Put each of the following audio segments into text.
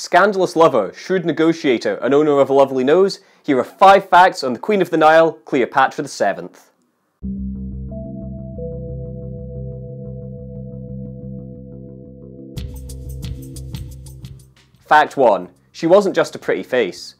Scandalous lover, shrewd negotiator, and owner of a lovely nose, here are five facts on the Queen of the Nile, Cleopatra VII. Fact 1. She wasn't just a pretty face.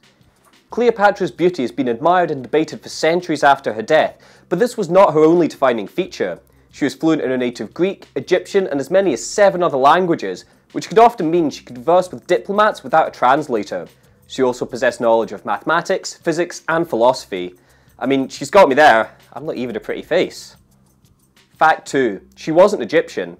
Cleopatra's beauty has been admired and debated for centuries after her death, but this was not her only defining feature. She was fluent in her native Greek, Egyptian, and as many as seven other languages, which could often mean she could converse with diplomats without a translator. She also possessed knowledge of mathematics, physics, and philosophy. I mean, she's got me there. I'm not even a pretty face. Fact 2. She wasn't Egyptian.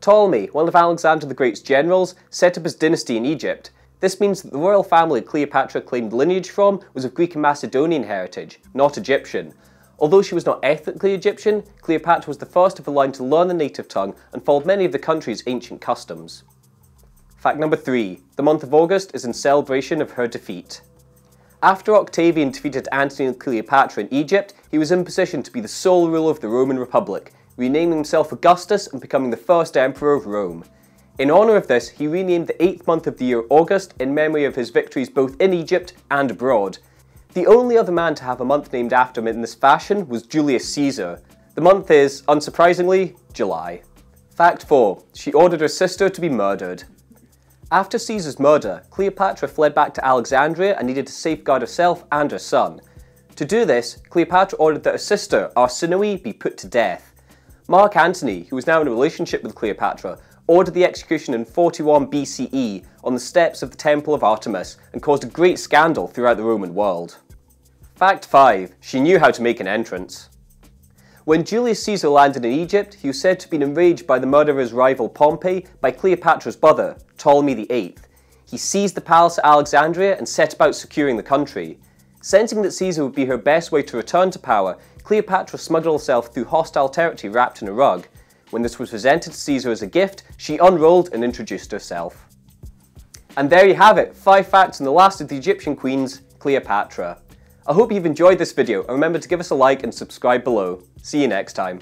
Ptolemy, one of Alexander the Great's generals, set up his dynasty in Egypt. This means that the royal family Cleopatra claimed lineage from was of Greek and Macedonian heritage, not Egyptian. Although she was not ethnically Egyptian, Cleopatra was the first of her line to learn the native tongue and followed many of the country's ancient customs. Fact number 3. The month of August is in celebration of her defeat. After Octavian defeated Antony and Cleopatra in Egypt, he was in position to be the sole ruler of the Roman Republic, renaming himself Augustus and becoming the first emperor of Rome. In honour of this, he renamed the eighth month of the year August in memory of his victories both in Egypt and abroad. The only other man to have a month named after him in this fashion was Julius Caesar. The month is, unsurprisingly, July. Fact 4. She ordered her sister to be murdered. After Caesar's murder, Cleopatra fled back to Alexandria and needed to safeguard herself and her son. To do this, Cleopatra ordered that her sister, Arsinoe, be put to death. Mark Antony, who was now in a relationship with Cleopatra, ordered the execution in 41 BCE on the steps of the Temple of Artemis and caused a great scandal throughout the Roman world. Fact 5. She knew how to make an entrance. When Julius Caesar landed in Egypt, he was said to have been enraged by the murder of his rival Pompey by Cleopatra's brother, Ptolemy VIII. He seized the palace at Alexandria and set about securing the country. Sensing that Caesar would be her best way to return to power, Cleopatra smuggled herself through hostile territory wrapped in a rug. When this was presented to Caesar as a gift, she unrolled and introduced herself. And there you have it, 5 facts on the last of the Egyptian queens, Cleopatra. I hope you've enjoyed this video and remember to give us a like and subscribe below. See you next time.